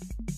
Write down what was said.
you